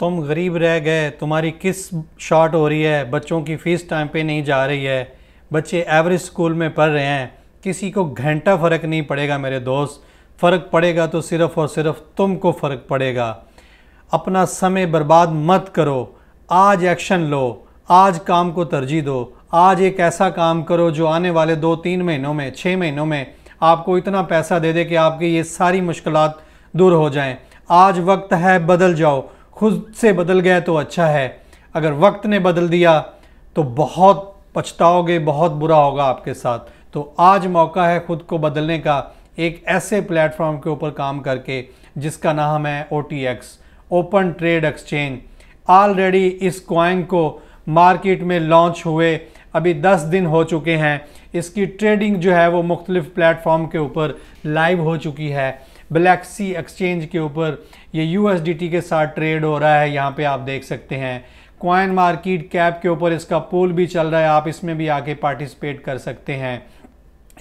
तुम गरीब रह गए, तुम्हारी किस शॉर्ट हो रही है, बच्चों की फ़ीस टाइम पे नहीं जा रही है, बच्चे एवरेज स्कूल में पढ़ रहे हैं, किसी को घंटा फ़र्क नहीं पड़ेगा मेरे दोस्त, फ़र्क पड़ेगा तो सिर्फ़ और सिर्फ़ तुमको फ़र्क पड़ेगा। अपना समय बर्बाद मत करो, आज एक्शन लो, आज काम को तरजीह दो, आज एक ऐसा काम करो जो आने वाले दो तीन महीनों में छः महीनों में आपको इतना पैसा दे दे कि आपकी ये सारी मुश्किल दूर हो जाएँ। आज वक्त है, बदल जाओ खुद से बदल गए तो अच्छा है। अगर वक्त ने बदल दिया तो बहुत पछताओगे, बहुत बुरा होगा आपके साथ। तो आज मौका है खुद को बदलने का, एक ऐसे प्लेटफॉर्म के ऊपर काम करके, जिसका नाम है O T X open trade exchange. Already इस कॉइन को मार्केट में लॉन्च हुए, अभी 10 दिन हो चुके हैं। इसकी ट्रेडिंग जो है, वो मुख्तलिफ़ प्लेटफॉर्म के ऊपर लाइव हो चुकी है। ब्लैक सी एक्सचेंज के ऊपर ये USDT के साथ ट्रेड हो रहा है यहाँ पे आप देख सकते हैं। क्वाइन मार्केट कैप के ऊपर इसका पोल भी चल रहा है आप इसमें भी आके पार्टिसिपेट कर सकते हैं।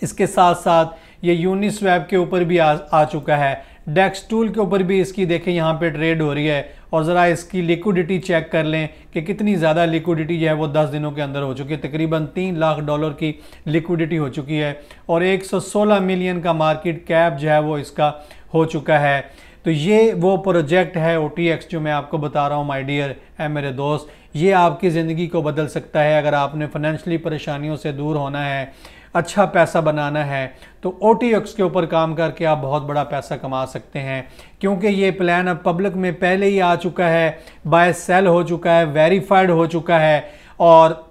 इसके साथ साथ ये यूनिस्वैप के ऊपर भी आ, आ चुका है। डेक्स टूल के ऊपर भी इसकी देखें यहाँ पे ट्रेड हो रही है। और ज़रा इसकी लिक्विडिटी चेक कर लें कि कितनी ज़्यादा लिक्विडिटी जो है वो 10 दिनों के अंदर हो चुकी है। तकरीबन तीन लाख डॉलर की लिक्विडिटी हो चुकी है। और 116 मिलियन का मार्केट कैप जो है वो इसका हो चुका है। तो ये वो प्रोजेक्ट है OTX जो मैं आपको बता रहा हूँ माई डियर है मेरे दोस्त। ये आपकी ज़िंदगी को बदल सकता है, अगर आपने फाइनेंशली परेशानियों से दूर होना है अच्छा पैसा बनाना है तो OTX के ऊपर काम करके आप बहुत बड़ा पैसा कमा सकते हैं। क्योंकि ये प्लान अब पब्लिक में पहले ही आ चुका है बाय सेल हो चुका है वेरीफाइड हो चुका है, और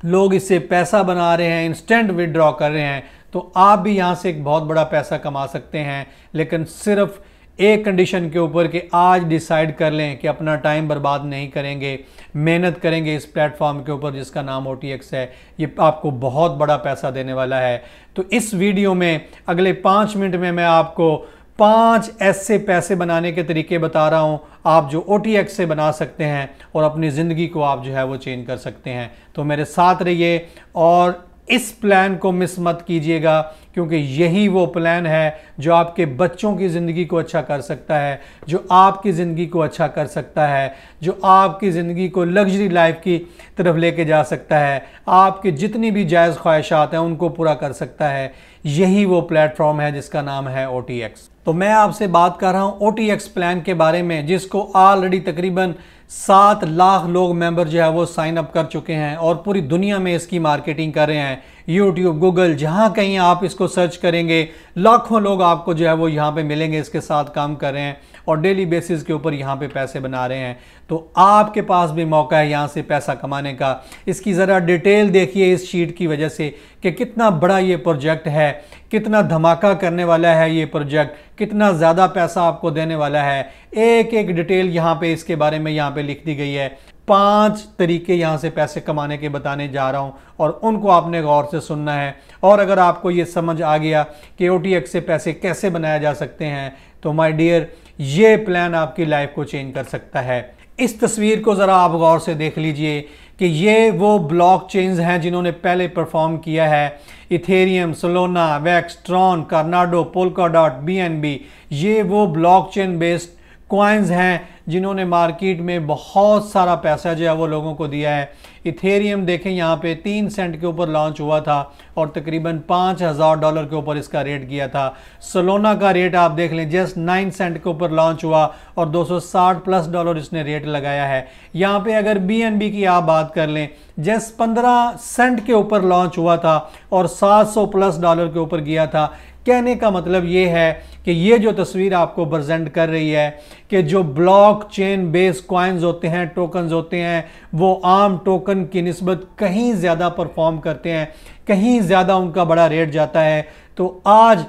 लोग इससे पैसा बना रहे हैं इंस्टेंट विदड्रॉ कर रहे हैं तो आप भी यहाँ से एक बहुत बड़ा पैसा कमा सकते हैं। लेकिन सिर्फ़ एक कंडीशन के ऊपर कि आज डिसाइड कर लें कि अपना टाइम बर्बाद नहीं करेंगे, मेहनत करेंगे इस प्लेटफॉर्म के ऊपर जिसका नाम ओटीएक्स है, ये आपको बहुत बड़ा पैसा देने वाला है। तो इस वीडियो में अगले पाँच मिनट में मैं आपको पाँच ऐसे पैसे बनाने के तरीके बता रहा हूँ। आप जो ओटीएक्स से बना सकते हैं और अपनी ज़िंदगी को आप जो है वो चेंज कर सकते हैं। तो मेरे साथ रहिए और इस प्लान को मिस मत कीजिएगा। क्योंकि यही वो प्लान है जो आपके बच्चों की ज़िंदगी को अच्छा कर सकता है, जो आपकी ज़िंदगी को अच्छा कर सकता है, जो आपकी ज़िंदगी को लग्जरी लाइफ की तरफ़ लेके जा सकता है, आपकी जितनी भी जायज़ ख्वाहिशात हैं उनको पूरा कर सकता है। यही वो प्लेटफॉर्म है जिसका नाम है ओटीएक्स तो मैं आपसे बात कर रहा हूँ ओ प्लान के बारे में, जिसको ऑलरेडी तकरीबन सात लाख लोग मेंबर जो है वो साइन अप कर चुके हैं और पूरी दुनिया में इसकी मार्केटिंग कर रहे हैं। यूट्यूब गूगल जहाँ कहीं आप इसको सर्च करेंगे, लाखों लोग आपको जो है वो यहाँ पे मिलेंगे, इसके साथ काम कर रहे हैं और डेली बेसिस के ऊपर यहाँ पे पैसे बना रहे हैं। तो आपके पास भी मौका है यहाँ से पैसा कमाने का। इसकी ज़रा डिटेल देखिए इस शीट की वजह से कि कितना बड़ा ये प्रोजेक्ट है, कितना धमाका करने वाला है ये प्रोजेक्ट कितना ज़्यादा पैसा आपको देने वाला है। एक एक डिटेल यहाँ पे इसके बारे में यहाँ पे लिख दी गई है। पाँच तरीके यहाँ से पैसे कमाने के बताने जा रहा हूँ और उनको आपने गौर से सुनना है। और अगर आपको ये समझ आ गया कि ओटीएक्स से पैसे कैसे बनाया जा सकते हैं तो माय डियर ये प्लान आपकी लाइफ को चेंज कर सकता है। इस तस्वीर को ज़रा आप गौर से देख लीजिए कि ये वो ब्लॉक चेंज हैं जिन्होंने पहले परफॉर्म किया है। इथेरियम सोलोना वैक्सट्रॉन कार्नाडो पोलका डॉट बी ये वो ब्लॉक चेन बेस्ड क्वाइंस हैं, जिन्होंने मार्केट में बहुत सारा पैसा जो है वो लोगों को दिया है। इथेरियम देखें, यहाँ पे तीन सेंट के ऊपर लॉन्च हुआ था और तकरीबन पाँच हज़ार डॉलर के ऊपर इसका रेट किया था। सलोना का रेट आप देख लें जस्ट नाइन सेंट के ऊपर लॉन्च हुआ और 260 प्लस डॉलर इसने रेट लगाया है। यहाँ पे अगर बी की आप बात कर लें जस्ट पंद्रह सेंट के ऊपर लॉन्च हुआ था और 700 प्लस डॉलर के ऊपर गया था। कहने का मतलब ये है कि ये जो तस्वीर आपको प्रजेंट कर रही है कि जो ब्लॉक चेन बेस क्वाइंस होते हैं टोकन्स होते हैं, वो आम टोकन की नस्बत कहीं ज़्यादा परफॉर्म करते हैं, कहीं ज़्यादा उनका बड़ा रेट जाता है। तो आज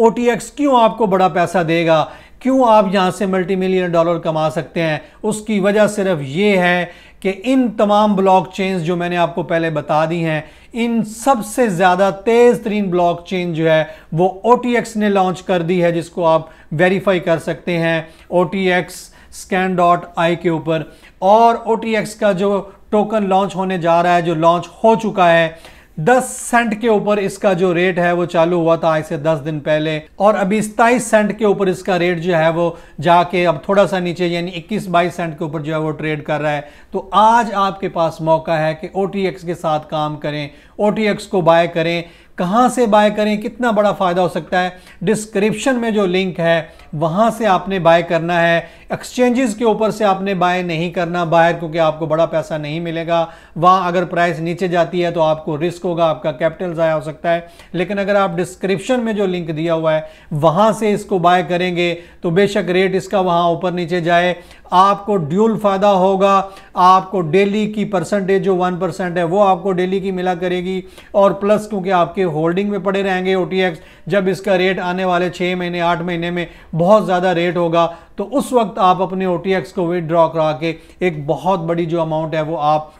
ओटीएक्स क्यों आपको बड़ा पैसा देगा? क्यों आप यहाँ से मल्टी मिलियन डॉलर कमा सकते हैं? उसकी वजह सिर्फ़ ये है कि इन तमाम ब्लॉक जो मैंने आपको पहले बता दी हैं, इन सबसे ज़्यादा तेज़ तरीन ब्लॉक जो है, वो ओ ने लॉन्च कर दी है, जिसको आप वेरीफाई कर सकते हैं O T X scan dot I के ऊपर। और ओ का जो टोकन लॉन्च होने जा रहा है, जो लॉन्च हो चुका है 10 सेंट के ऊपर इसका जो रेट है वो चालू हुआ था आज से 10 दिन पहले। और अभी सताईस सेंट के ऊपर इसका रेट जो है वो जाके अब थोड़ा सा नीचे, यानी 21 बाईस सेंट के ऊपर जो है वो ट्रेड कर रहा है। तो आज आपके पास मौका है कि OTX के साथ काम करें OTX को बाय करें। कहाँ से बाय करें, कितना बड़ा फ़ायदा हो सकता है? डिस्क्रिप्शन में जो लिंक है, वहाँ से आपने बाय करना है। एक्सचेंजेस के ऊपर से आपने बाय नहीं करना बाहर क्योंकि आपको बड़ा पैसा नहीं मिलेगा। वहाँ अगर प्राइस नीचे जाती है तो आपको रिस्क होगा, आपका कैपिटल ज़ाया हो सकता है। लेकिन अगर आप डिस्क्रिप्शन में जो लिंक दिया हुआ है, वहाँ से इसको बाय करेंगे तो बेशक रेट इसका वहाँ ऊपर नीचे जाए। आपको ड्यूल फ़ायदा होगा, आपको डेली की परसेंटेज जो वन परसेंट है, वो आपको डेली की मिला करेगी और प्लस क्योंकि आपके होल्डिंग में पड़े रहेंगे ओटीएक्स जब इसका रेट आने वाले छः महीने, आठ महीने में बहुत ज़्यादा रेट होगा तो उस वक्त आप अपने ओटीएक्स को विदड्रॉ करा के एक बहुत बड़ी जो अमाउंट है वो आप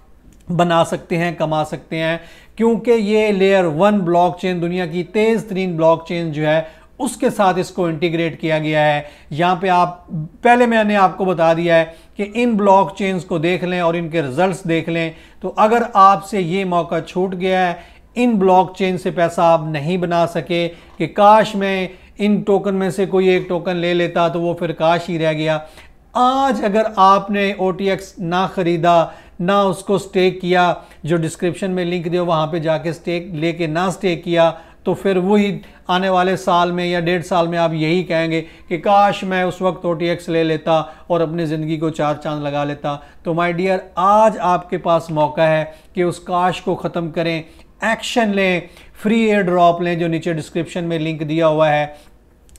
बना सकते हैं, कमा सकते हैं, क्योंकि ये लेयर वन ब्लॉकचेन दुनिया की तेज़ तरीन ब्लॉकचेन जो है उसके साथ इसको इंटीग्रेट किया गया है। यहाँ पे आप, पहले मैंने आपको बता दिया है कि इन ब्लॉक चेन्स को देख लें और इनके रिजल्ट्स देख लें। तो अगर आपसे ये मौका छूट गया है, इन ब्लॉक चेन से पैसा आप नहीं बना सके कि काश मैं इन टोकन में से कोई एक टोकन ले लेता तो वो फिर काश ही रह गया। आज अगर आपने ओटीएक्स ना ख़रीदा, ना उसको स्टेक किया, जो डिस्क्रिप्शन में लिंक दिया, वहाँ पे जाके स्टेक लेके ना स्टेक किया तो फिर वही आने वाले साल में या डेढ़ साल में आप यही कहेंगे कि काश मैं उस वक्त ओटीएक्स ले लेता और अपनी ज़िंदगी को चार चाँद लगा लेता। तो माय डियर आज आपके पास मौका है कि उस काश को ख़त्म करें एक्शन लें फ्री एयर ड्रॉप लें जो नीचे डिस्क्रिप्शन में लिंक दिया हुआ है।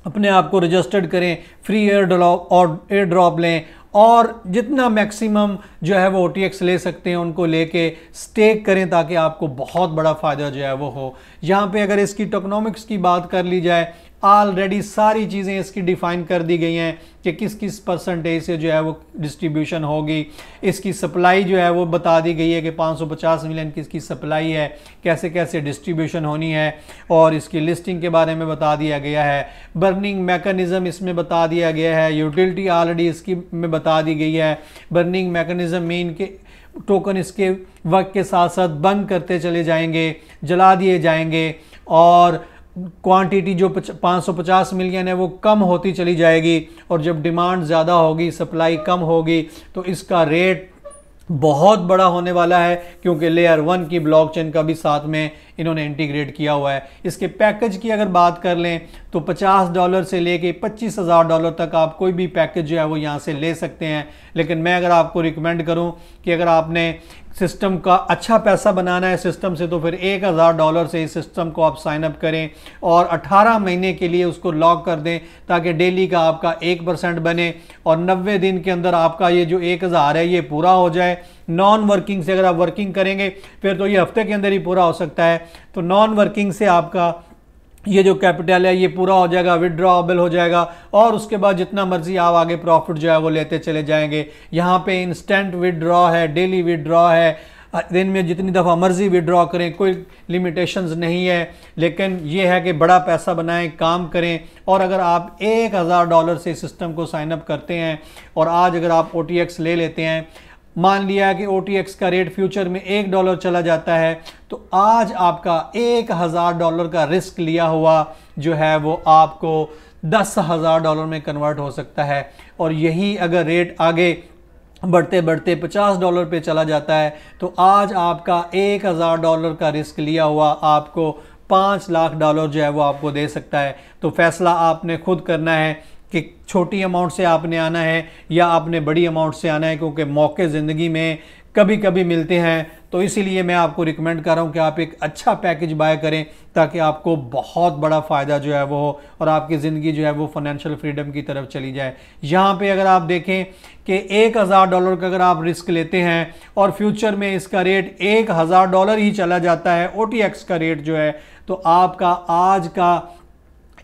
अपने आप को रजिस्टर्ड करें फ्री एयर ड्रॉप और एयर ड्रॉप लें और जितना मैक्सिमम जो है वो ओ ले सकते हैं उनको लेके स्टेक करें ताकि आपको बहुत बड़ा फ़ायदा जो है वो हो। यहाँ पे अगर इसकी टोकनॉमिक्स की बात कर ली जाए ऑलरेडी सारी चीज़ें इसकी डिफ़ाइन कर दी गई हैं कि किस किस परसेंटेज से जो है वो डिस्ट्रीब्यूशन होगी। इसकी सप्लाई जो है वो बता दी गई है कि 550 मिलियन की इसकी सप्लाई है, कैसे कैसे डिस्ट्रीब्यूशन होनी है, और इसकी लिस्टिंग के बारे में बता दिया गया है। बर्निंग मैकेनिज़्म इसमें बता दिया गया है। यूटिलिटी ऑलरेडी इसकी में बता दी गई है। बर्निंग मैकेनिज़्म मीन के टोकन इसके वक्त के साथ साथ बंद करते चले जाएँगे, जला दिए जाएँगे, और क्वांटिटी जो 550 मिलियन है, वो कम होती चली जाएगी और जब डिमांड ज़्यादा होगी सप्लाई कम होगी तो इसका रेट बहुत बड़ा होने वाला है, क्योंकि लेयर वन की ब्लॉकचेन का भी साथ में इन्होंने इंटीग्रेट किया हुआ है। इसके पैकेज की अगर बात कर लें तो 50 डॉलर से लेके पच्चीस हज़ार डॉलर तक आप कोई भी पैकेज जो है, वो यहाँ से ले सकते हैं। लेकिन मैं अगर आपको रिकमेंड करूँ कि अगर आपने सिस्टम का अच्छा पैसा बनाना है सिस्टम से तो फिर एक हज़ार डॉलर से इस सिस्टम को आप साइन अप करें और 18 महीने के लिए उसको लॉक कर दें ताकि डेली का आपका एक परसेंट बने और 90 दिन के अंदर आपका ये जो एक हज़ार है, ये पूरा हो जाए। नॉन वर्किंग से अगर आप वर्किंग करेंगे, फिर तो ये हफ़्ते के अंदर ही पूरा हो सकता है। तो नॉन वर्किंग से आपका ये जो कैपिटल है, ये पूरा हो जाएगा विदड्रॉबल हो जाएगा और उसके बाद जितना मर्ज़ी आप आगे प्रॉफिट जो है वो लेते चले जाएँगे। यहाँ पे इंस्टेंट विदड्रॉ है डेली विदड्रॉ है। दिन में जितनी दफ़ा मर्ज़ी विड्रॉ करें, कोई लिमिटेशंस नहीं है। लेकिन ये है कि बड़ा पैसा बनाएँ, काम करें और अगर आप एक हज़ार डॉलर से सिस्टम को साइन अप करते हैं और आज अगर आप ओटीएक्स ले लेते हैं मान लिया कि OTX का रेट फ्यूचर में एक डॉलर चला जाता है तो आज आपका एक हज़ार डॉलर का रिस्क लिया हुआ जो है वो आपको दस हज़ार डॉलर में कन्वर्ट हो सकता है। और यही अगर रेट आगे बढ़ते बढ़ते पचास डॉलर पे चला जाता है तो आज आपका एक हज़ार डॉलर का रिस्क लिया हुआ आपको पाँच लाख डॉलर जो है वो आपको दे सकता है। तो फैसला आपने खुद करना है कि छोटी अमाउंट से आपने आना है या आपने बड़ी अमाउंट से आना है, क्योंकि मौके ज़िंदगी में कभी कभी मिलते हैं। तो इसीलिए मैं आपको रिकमेंड कर रहा हूँ कि आप एक अच्छा पैकेज बाय करें, ताकि आपको बहुत बड़ा फ़ायदा जो है वो हो और आपकी ज़िंदगी जो है वो फाइनेंशियल फ्रीडम की तरफ़ चली जाए। यहाँ पे अगर आप देखें कि एक हज़ार डॉलर का अगर आप रिस्क लेते हैं और फ्यूचर में इसका रेट एक हज़ार डॉलर ही चला जाता है ओटीएक्स का रेट जो है तो आपका आज का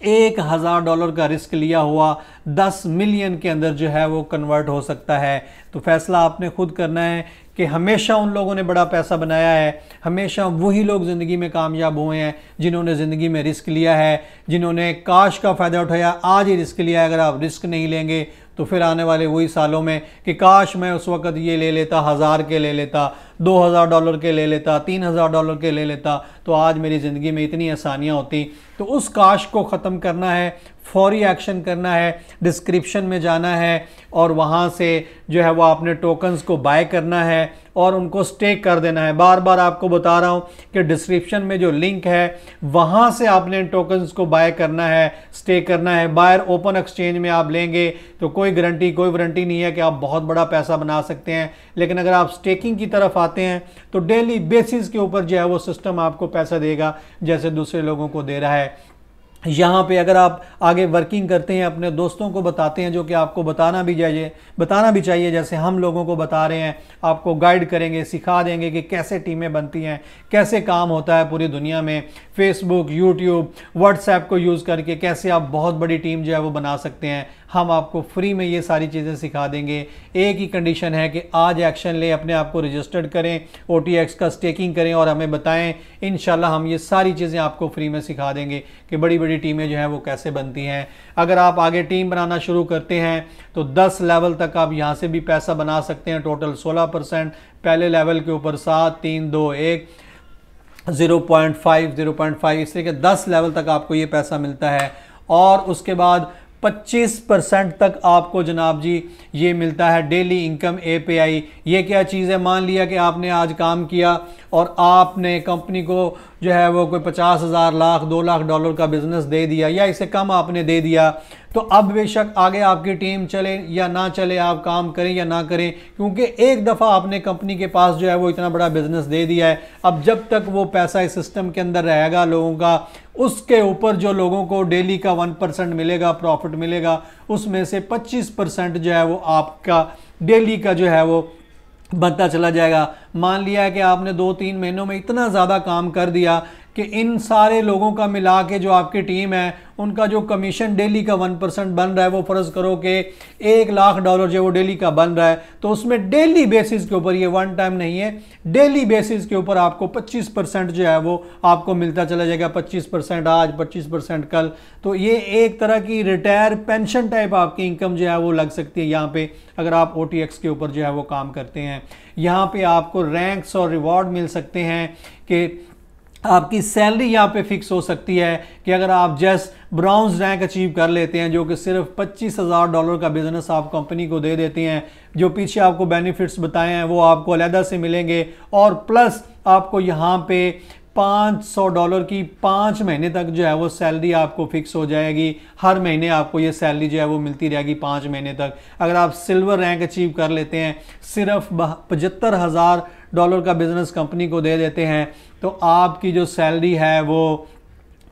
एक हज़ार डॉलर का रिस्क लिया हुआ दस मिलियन के अंदर जो है वो कन्वर्ट हो सकता है। तो फैसला आपने खुद करना है कि हमेशा उन लोगों ने बड़ा पैसा बनाया है, हमेशा वही लोग ज़िंदगी में कामयाब हुए हैं जिन्होंने ज़िंदगी में रिस्क लिया है, जिन्होंने काश का फ़ायदा उठाया, आज ही रिस्क लिया है। अगर आप रिस्क नहीं लेंगे तो फिर आने वाले वही सालों में कि काश मैं उस वक्त ये ले लेता, हज़ार के ले लेता, दो हज़ार डॉलर के ले लेता, तीन हज़ार डॉलर के ले लेता तो आज मेरी ज़िंदगी में इतनी आसानियाँ होती। तो उस काश को ख़त्म करना है, फौरी एक्शन करना है, डिस्क्रिप्शन में जाना है, और वहाँ से जो है वो अपने टोकन्स को बाय करना है और उनको स्टेक कर देना है। बार बार आपको बता रहा हूँ कि डिस्क्रिप्शन में जो लिंक है, वहाँ से आपने इन टोकन्स को बाय करना है स्टेक करना है। बायर ओपन एक्सचेंज में आप लेंगे तो कोई गारंटी कोई वारंटी नहीं है कि आप बहुत बड़ा पैसा बना सकते हैं। लेकिन अगर आप स्टेकिंग की तरफ़ आते हैं तो डेली बेसिस के ऊपर जो है वो सिस्टम आपको पैसा देगा, जैसे दूसरे लोगों को दे रहा है। यहाँ पे अगर आप आगे वर्किंग करते हैं, अपने दोस्तों को बताते हैं, जो कि आपको बताना भी चाहिए, बताना भी चाहिए, जैसे हम लोगों को बता रहे हैं, आपको गाइड करेंगे, सिखा देंगे कि कैसे टीमें बनती हैं, कैसे काम होता है पूरी दुनिया में फेसबुक यूट्यूब व्हाट्सएप को यूज़ करके कैसे आप बहुत बड़ी टीम जो है वो बना सकते हैं। हम आपको फ्री में ये सारी चीज़ें सिखा देंगे। एक ही कंडीशन है कि आज एक्शन लें, अपने आप को रजिस्टर्ड करें OTX का स्टेकिंग करें और हमें बताएँ। इन हम ये सारी चीज़ें आपको फ्री में सिखा देंगे कि बड़ी बड़ी टीमें जो हैं वो कैसे बनती हैं? अगर आप आगे टीम बनाना शुरू करते हैं तो 10 लेवल तक आप यहाँ से भी पैसा बना सकते हैं। टोटल 16 परसेंट, पहले लेवल के ऊपर सात, तीन, दो, एक 0.5 0.5 इस तरीके दस लेवल तक आपको ये पैसा मिलता है। और उसके बाद 25 परसेंट तक आपको जनाब जी ये मिलता है डेली इनकम ए पे आई ये क्या चीज़ है? मान लिया कि आपने आज काम किया और आपने कंपनी को जो है वो कोई पचास हज़ार, लाख, दो लाख डॉलर का बिज़नेस दे दिया या इससे कम आपने दे दिया तो अब बेशक आगे आपकी टीम चले या ना चले, आप काम करें या ना करें, क्योंकि एक दफ़ा आपने कंपनी के पास जो है वो इतना बड़ा बिज़नेस दे दिया है। अब जब तक वो पैसा इस सिस्टम के अंदर रहेगा लोगों का, उसके ऊपर जो लोगों को डेली का वन परसेंट मिलेगा, प्रॉफिट मिलेगा, उसमें से पच्चीस परसेंट जो है वो आपका डेली का जो है वो बनता चला जाएगा। मान लिया कि आपने दो तीन महीनों में इतना ज़्यादा काम कर दिया कि इन सारे लोगों का मिला के जो आपकी टीम है, उनका जो कमीशन डेली का वन परसेंट बन रहा है, वो फ़र्ज़ करो कि एक लाख डॉलर जो वो डेली का बन रहा है। तो उसमें डेली बेसिस के ऊपर ये वन टाइम नहीं है डेली बेसिस के ऊपर आपको 25 परसेंट जो है वो आपको मिलता चला जाएगा 25 परसेंट आज 25 परसेंट कल। तो ये एक तरह की रिटायर पेंशन टाइप आपकी इनकम जो है वो लग सकती है यहाँ पर अगर आप ओटीएक्स के ऊपर जो है वो काम करते हैं। यहाँ पर आपको रैंक्स और रिवॉर्ड मिल सकते हैं कि आपकी सैलरी यहाँ पे फिक्स हो सकती है कि अगर आप जस्ट ब्राउन्स रैंक अचीव कर लेते हैं, जो कि सिर्फ़ पच्चीस हज़ार डॉलर का बिज़नेस आप कंपनी को दे देते हैं, जो पीछे आपको बेनिफिट्स बताए हैं, वो आपको अलहदा से मिलेंगे, और प्लस आपको यहाँ पे 500 डॉलर की पाँच महीने तक जो है वो सैलरी आपको फिक्स हो जाएगी। हर महीने आपको ये सैलरी जो है वो मिलती रहेगी पाँच महीने तक। अगर आप सिल्वर रैंक अचीव कर लेते हैं, सिर्फ़ पचहत्तर हज़ार डॉलर का बिज़नेस कंपनी को दे देते हैं तो आपकी जो सैलरी है वो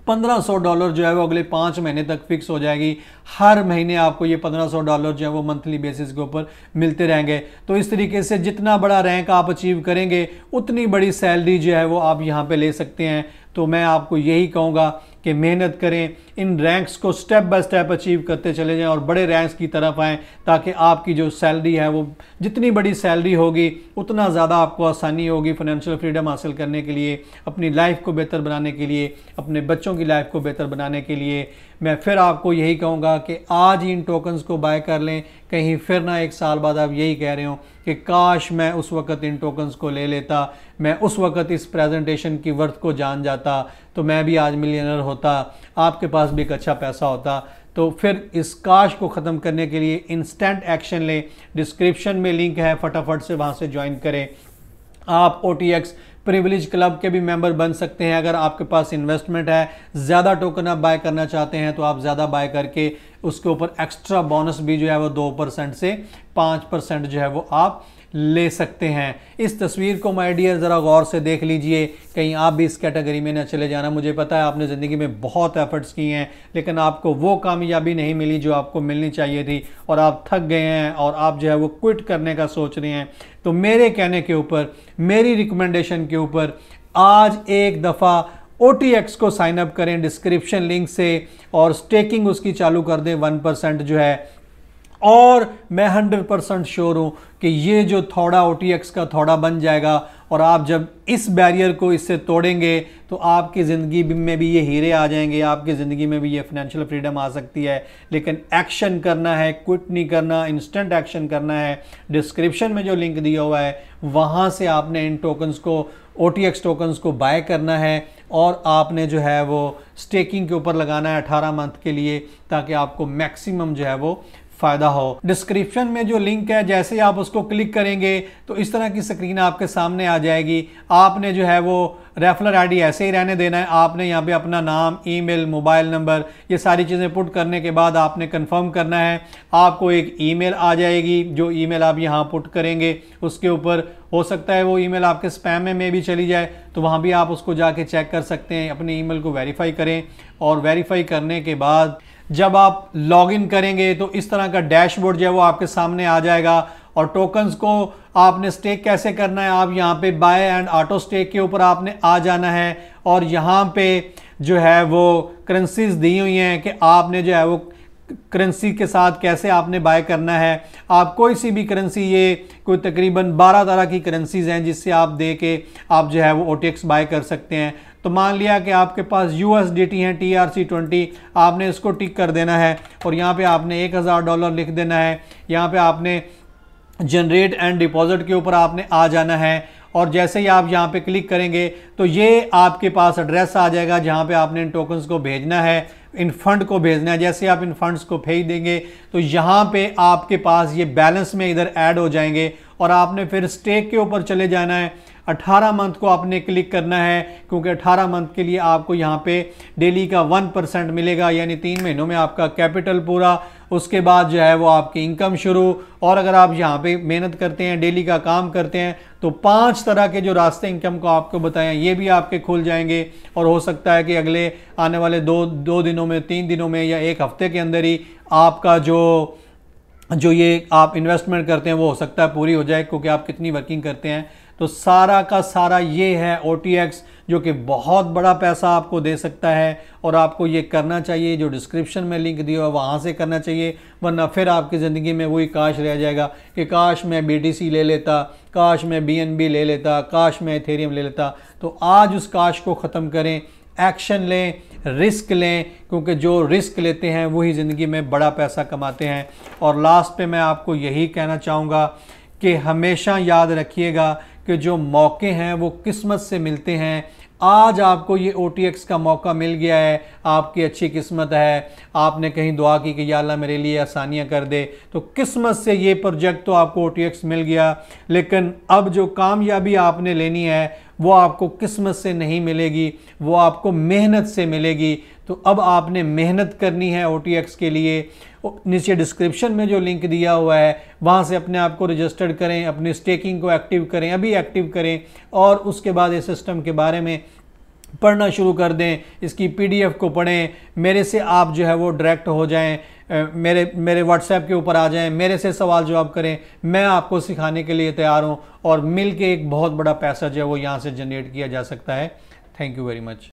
1500 डॉलर जो है वो अगले पाँच महीने तक फिक्स हो जाएगी। हर महीने आपको ये 1500 डॉलर जो है वो मंथली बेसिस के ऊपर मिलते रहेंगे। तो इस तरीके से जितना बड़ा रैंक आप अचीव करेंगे, उतनी बड़ी सैलरी जो है वो आप यहाँ पे ले सकते हैं। तो मैं आपको यही कहूँगा कि मेहनत करें, इन रैंक्स को स्टेप बाय स्टेप अचीव करते चले जाएँ और बड़े रैंक्स की तरफ़ आएँ ताकि आपकी जो सैलरी है वो, जितनी बड़ी सैलरी होगी, उतना ज़्यादा आपको आसानी होगी फाइनेंशियल फ्रीडम हासिल करने के लिए, अपनी लाइफ को बेहतर बनाने के लिए, अपने बच्चों की लाइफ को बेहतर बनाने के लिए। मैं फिर आपको यही कहूँगा कि आज ही इन टोकन्स को बाय कर लें। कहीं फिर ना एक साल बाद आप यही कह रहे हो कि काश मैं उस वक़्त इन टोकन्स को ले लेता, मैं उस वक़्त इस प्रेजेंटेशन की वर्थ को जान जाता तो मैं भी आज मिलियनर होता, आपके पास भी एक अच्छा पैसा होता। तो फिर इस काश को ख़त्म करने के लिए इंस्टेंट एक्शन लें। डिस्क्रिप्शन में लिंक है, फटाफट से वहाँ से ज्वाइन करें। आप ओटीएक्स प्रिविलेज क्लब के भी मेंबर बन सकते हैं। अगर आपके पास इन्वेस्टमेंट है, ज़्यादा टोकन आप बाय करना चाहते हैं तो आप ज़्यादा बाय करके उसके ऊपर एक्स्ट्रा बोनस भी जो है वो दो परसेंट से पाँच परसेंट जो है वो आप ले सकते हैं। इस तस्वीर को माय डियर ज़रा गौर से देख लीजिए। कहीं आप भी इस कैटेगरी में ना चले जाना। मुझे पता है आपने ज़िंदगी में बहुत एफर्ट्स किए हैं, लेकिन आपको वो कामयाबी नहीं मिली जो आपको मिलनी चाहिए थी। और आप थक गए हैं और आप जो है वो क्विट करने का सोच रहे हैं। तो मेरे कहने के ऊपर, मेरी रिकमेंडेशन के ऊपर, आज एक दफ़ा OTX को साइन अप करें। डिस्क्रिप्शन लिंक से और स्टेकिंग उसकी चालू कर दें। वन परसेंट जो है और मैं हंड्रेड परसेंट श्योर हूँ कि ये जो थोड़ा ओटीएक्स का थोड़ा बन जाएगा और आप जब इस बैरियर को इससे तोड़ेंगे तो आपकी ज़िंदगी में भी ये हीरे आ जाएँगे, आपकी ज़िंदगी में भी ये फाइनेंशियल फ्रीडम आ सकती है। लेकिन एक्शन करना है क्विट नहीं करना इंस्टेंट एक्शन करना है डिस्क्रिप्शन में जो लिंक दिया हुआ है, वहाँ से आपने इन टोकन्स को ओ टोकन्स को बाय करना है और आपने जो है वो स्टेकिंग के ऊपर लगाना है 18 मंथ के लिए, ताकि आपको मैक्सिमम जो है वो फ़ायदा हो। डिस्क्रिप्शन में जो लिंक है जैसे ही आप उसको क्लिक करेंगे तो इस तरह की स्क्रीन आपके सामने आ जाएगी। आपने जो है वो रेफलर आईडी ऐसे ही रहने देना है। आपने यहाँ पे अपना नाम ईमेल मोबाइल नंबर ये सारी चीज़ें पुट करने के बाद आपने कंफर्म करना है। आपको एक ईमेल आ जाएगी जो ईमेल आप यहाँ पुट करेंगे उसके ऊपर हो सकता है वो ईमेल आपके स्पैम में, में भी चली जाए तो वहाँ भी आप उसको जाके चेक कर सकते हैं। अपने ईमेल को वेरीफाई करें और वेरीफाई करने के बाद जब आप लॉगिन करेंगे तो इस तरह का डैशबोर्ड जो है वो आपके सामने आ जाएगा और टोकन्स को आपने स्टेक कैसे करना है, आप यहाँ पे बाय एंड ऑटो स्टेक के ऊपर आपने आ जाना है और यहाँ पे जो है वो करेंसीज दी हुई हैं कि आपने जो है वो करेंसी के साथ कैसे आपने बाय करना है। आप कोई सी भी करेंसी ये कोई तकरीबन 12 तरह की करेंसीज हैं जिससे आप दे के आप जो है वो ओ बाय कर सकते हैं। तो मान लिया कि आपके पास यू एस डी टी है टी आर सी ट्वेंटी आपने इसको टिक कर देना है और यहाँ पे आपने एक हज़ार डॉलर लिख देना है। यहाँ पे आपने जनरेट एंड डिपॉजिट के ऊपर आपने आ जाना है और जैसे ही आप यहाँ पे क्लिक करेंगे तो ये आपके पास एड्रेस आ जाएगा जहाँ पे आपने इन टोकन्स को भेजना है, इन फंड को भेजना है। जैसे आप इन फंड्स को भेज देंगे तो यहाँ पे आपके पास ये बैलेंस में इधर ऐड हो जाएँगे और आपने फिर स्टेक के ऊपर चले जाना है। 18 मंथ को आपने क्लिक करना है, क्योंकि 18 मंथ के लिए आपको यहाँ पे डेली का वन परसेंट मिलेगा, यानी तीन महीनों में आपका कैपिटल पूरा। उसके बाद जो है वो आपकी इनकम शुरू। और अगर आप यहाँ पे मेहनत करते हैं डेली का काम करते हैं तो पाँच तरह के जो रास्ते इनकम को आपको बताएँ, ये भी आपके खुल जाएँगे। और हो सकता है कि अगले आने वाले दो दो दिनों में, तीन दिनों में या एक हफ़्ते के अंदर ही आपका जो जो ये आप इन्वेस्टमेंट करते हैं, वो हो सकता है पूरी हो जाए, क्योंकि आप कितनी वर्किंग करते हैं। तो सारा का सारा ये है ओटीएक्स जो कि बहुत बड़ा पैसा आपको दे सकता है, और आपको ये करना चाहिए। जो डिस्क्रिप्शन में लिंक दिया है, वहाँ से करना चाहिए, वरना फिर आपकी ज़िंदगी में वही काश रह जाएगा कि काश मैं बी ले लेता, काश मैं बी ले लेता, काश मैं एथेरियम ले लेता। तो आज उस काश को ख़त्म करें एक्शन लें, रिस्क लें, क्योंकि जो रिस्क लेते हैं, वही ज़िंदगी में बड़ा पैसा कमाते हैं। और लास्ट पे मैं आपको यही कहना चाहूँगा कि हमेशा याद रखिएगा कि जो मौके हैं, वो किस्मत से मिलते हैं। आज आपको ये ओटीएक्स का मौका मिल गया है, आपकी अच्छी किस्मत है। आपने कहीं दुआ की कि, या अल्लाह मेरे लिए आसानियाँ कर दे। तो किस्मत से ये प्रोजेक्ट तो आपको ओटीएक्स मिल गया। लेकिन अब जो कामयाबी आपने लेनी है वो आपको किस्मत से नहीं मिलेगी, वो आपको मेहनत से मिलेगी। तो अब आपने मेहनत करनी है OTX के लिए। नीचे डिस्क्रिप्शन में जो लिंक दिया हुआ है, वहाँ से अपने आप को रजिस्टर्ड करें, अपने स्टेकिंग को एक्टिव करें, अभी एक्टिव करें और उसके बाद इस सिस्टम के बारे में पढ़ना शुरू कर दें, इसकी पीडीएफ को पढ़ें, मेरे से आप जो है वो डायरेक्ट हो जाएँ मेरे मेरे व्हाट्सएप के ऊपर आ जाएँ, मेरे से सवाल जवाब करें, मैं आपको सिखाने के लिए तैयार हूँ और मिल के एक बहुत बड़ा पैसा जो है वो यहाँ से जनरेट किया जा सकता है। Thank you very much